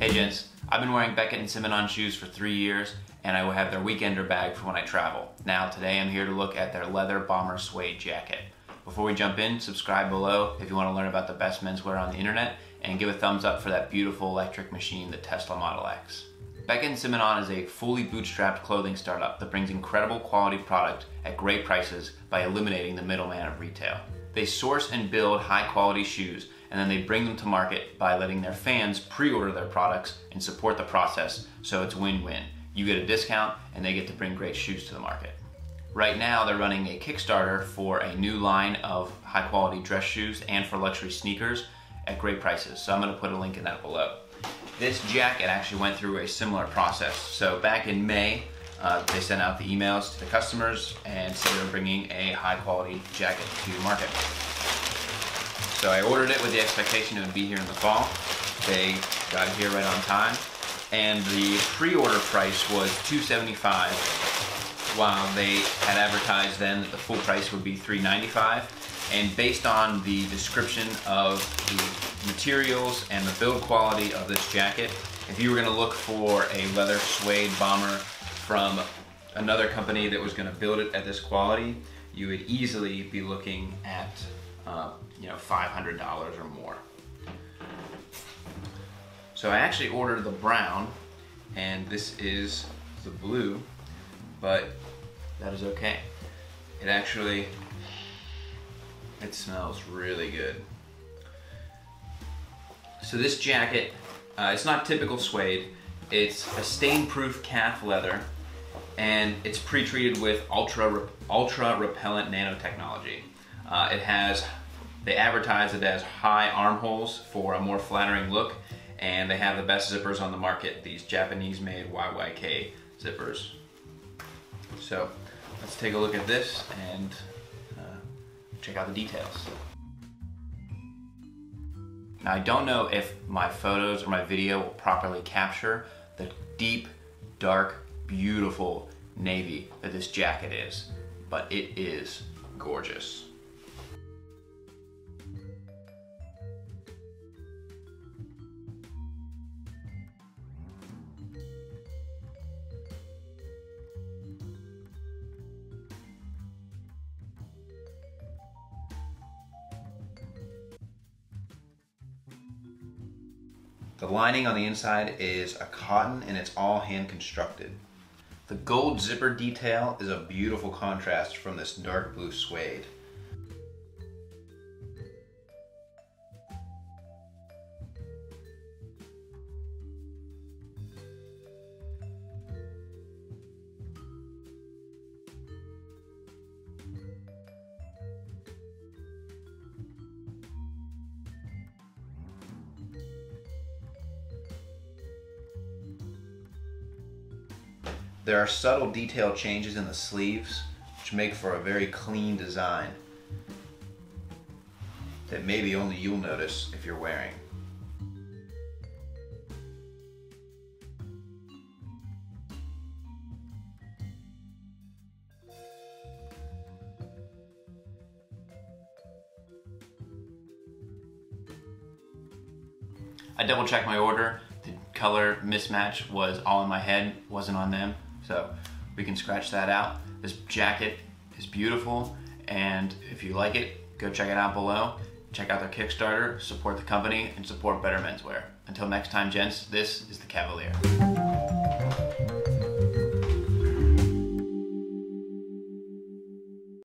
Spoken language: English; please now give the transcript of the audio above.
Hey gents, I've been wearing Beckett and Simonon shoes for three years and I will have their weekender bag for when I travel. Now today I'm here to look at their leather bomber suede jacket. Before we jump in, subscribe below if you want to learn about the best menswear on the internet and give a thumbs up for that beautiful electric machine, the Tesla Model X. Beckett Simonon is a fully bootstrapped clothing startup that brings incredible quality product at great prices by eliminating the middleman of retail. They source and build high quality shoes and then they bring them to market by letting their fans pre-order their products and support the process so it's win-win. You get a discount and they get to bring great shoes to the market. Right now they're running a Kickstarter for a new line of high quality dress shoes and for luxury sneakers at great prices. So I'm gonna put a link in that below. This jacket actually went through a similar process. So back in May, uh, they sent out the emails to the customers and said they were bringing a high quality jacket to market. So I ordered it with the expectation it would be here in the fall. They got it here right on time. And the pre-order price was 275 while they had advertised then that the full price would be 395. And based on the description of the materials and the build quality of this jacket, if you were gonna look for a leather suede bomber from another company that was gonna build it at this quality, you would easily be looking at uh, you know, $500 or more. So I actually ordered the brown and this is the blue, but that is okay. It actually, it smells really good. So this jacket, uh, it's not typical suede. It's a stain-proof calf leather and it's pre-treated with ultra, ultra repellent nanotechnology. Uh, it has they advertise it as high armholes for a more flattering look, and they have the best zippers on the market, these Japanese-made YKK zippers. So let's take a look at this and uh, check out the details. Now I don't know if my photos or my video will properly capture the deep, dark, beautiful navy that this jacket is, but it is gorgeous. The lining on the inside is a cotton and it's all hand constructed. The gold zipper detail is a beautiful contrast from this dark blue suede. There are subtle detail changes in the sleeves which make for a very clean design that maybe only you'll notice if you're wearing. I double checked my order. The color mismatch was all in my head, wasn't on them. So we can scratch that out. This jacket is beautiful and if you like it, go check it out below. Check out their Kickstarter, support the company, and support better menswear. Until next time, gents, this is the Kavalier.